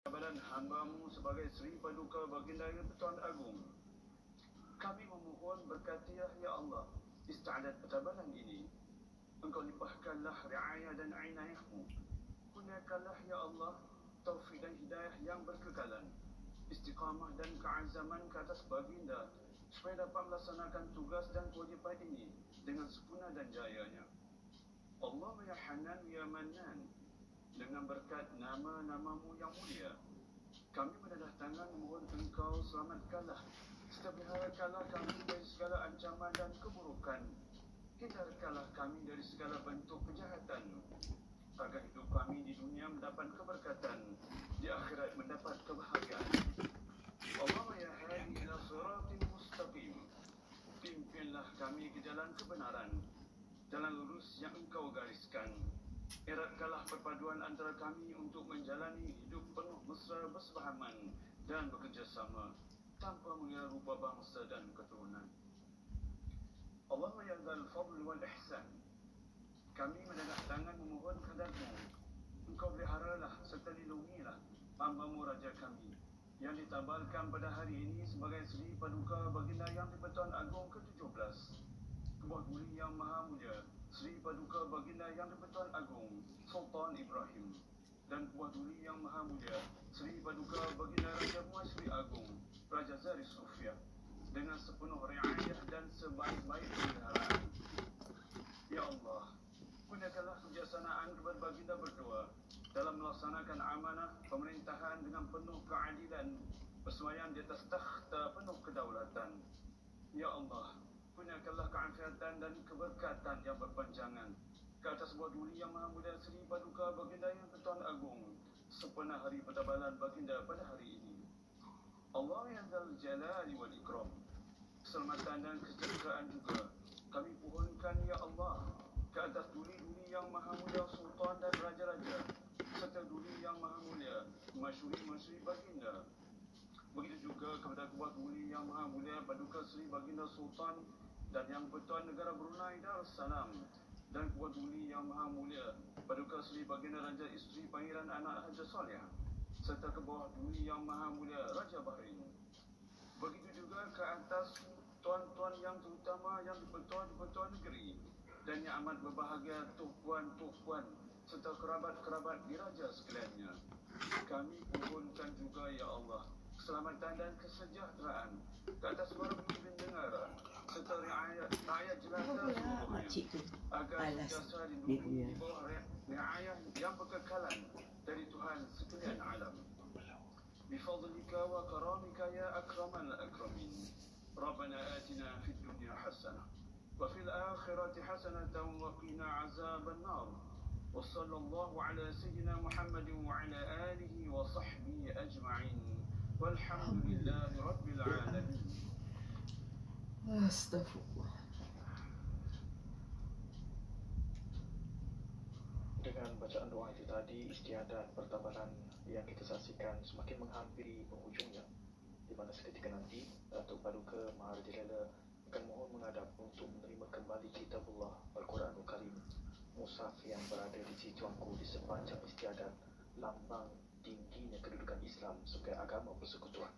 Kebalan hambamu sebagai Sri Paduka Baginda yang Tuan Agung. Kami memohon berkatiah ya Allah istiadat pertabanan ini. Engkau limpahkanlah riayah dan inayahmu. Kurniakanlah ya Allah taufik dan hidayah yang berkekalan. Istiqamah dan keazaman ke atas baginda supaya dapat melaksanakan tugas dan kewajipan ini dengan sempurna dan jayanya. Allah ya Hanan ya Manan dengan berkat nama-namamu yang mulia kami mendadah tangan mohon engkau selamatkanlah serta peliharakanlah kami dari segala ancaman dan keburukan hindarkanlah kami dari segala bentuk kejahatan agar hidup kami di dunia mendapat keberkatan di akhirat mendapat kebahagiaan Allah ya hadi ila siratin mustaqim pimpinlah kami ke jalan kebenaran jalan lurus yang engkau gariskan. Eratkanlah perpaduan antara kami untuk menjalani hidup penuh mesra bersefahaman dan bekerjasama tanpa mengira rupa bangsa dan keturunan. Allah ya dzal fadl wal ihsan. Kami mendadak tangan memohon kehendak-Mu. Engkau peliharalah serta lindungilah hamba-Mu Raja kami yang ditabalkan pada hari ini sebagai Sri Paduka Baginda Yang di-Pertuan Agong ke-17 Kebuah Duli Yang Maha Mulia Sri Paduka Baginda Yang di-Pertuan Agong Sultan Ibrahim dan Kebuah Duli Yang Maha Mulia Sri Paduka Baginda Raja Muai Sri Agong Raja Zari Sofia dengan sepenuh riayah dan sebaik-baik pemeliharaan. Ya Allah, gunakanlah kebijaksanaan kepada baginda berdua dalam melaksanakan amanah pemerintahan dengan penuh keadilan bersemayam di atas takhta penuh kedaulatan. Ya Allah, gunakanlah keafiatan dan keberkatan yang berpanjangan ke atas buah duli yang maha mulia Seri Paduka Baginda yang Ketuan Agung sempena hari pertabalan baginda pada hari ini. Allah yang zal jalali wal ikram. Keselamatan dan kesejahteraan juga kami pohonkan ya Allah ke atas duli-duli yang maha mulia sultan dan raja-raja serta duli yang maha mulia masyuri-masyuri baginda. Begitu juga kepada kuat duli yang maha mulia paduka Seri Baginda Sultan dan yang Pertuan Negara Brunei Darussalam dan kuat duli yang maha mulia paduka Seri Baginda Raja Isteri Pangeran Anak Haja Saleh serta ke bawah duli yang maha mulia Raja Bahrain. Begitu juga ke atas tuan-tuan yang terutama yang dipertuan-dipertuan negeri dan yang amat berbahagia tuan-tuan serta kerabat-kerabat diraja sekaliannya. Kami mohonkan juga ya Allah keselamatan dan kesejahteraan ke atas para negara serta rakyat rakyat jelata seluruhnya agar sentiasa dilindungi di bawah riayah yang berkekalan dari Tuhan sekalian alam. بفضلك وكرامك يا أكرم الأكرمين ربنا آتنا في الدنيا حسنة وفي الآخرة حسنة وقنا عذاب النار وصلى الله على سيدنا محمد وعلى آله وصحبه أجمعين والحمد لله رب العالمين Astagfirullah. Dengan bacaan doa itu tadi, istiadat pertabanan yang kita saksikan semakin menghampiri penghujungnya. Di mana seketika nanti Datuk Paduka Maharaja Lela akan mohon menghadap untuk menerima kembali kitabullah Al-Quranul Karim Musaf yang berada di situangku di sepanjang istiadat lambang tingginya kedudukan Islam sebagai agama persekutuan